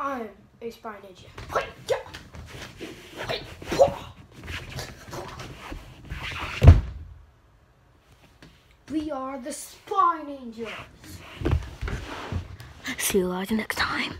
I'm a spy ninja. We are the spy ninjas. See you guys next time.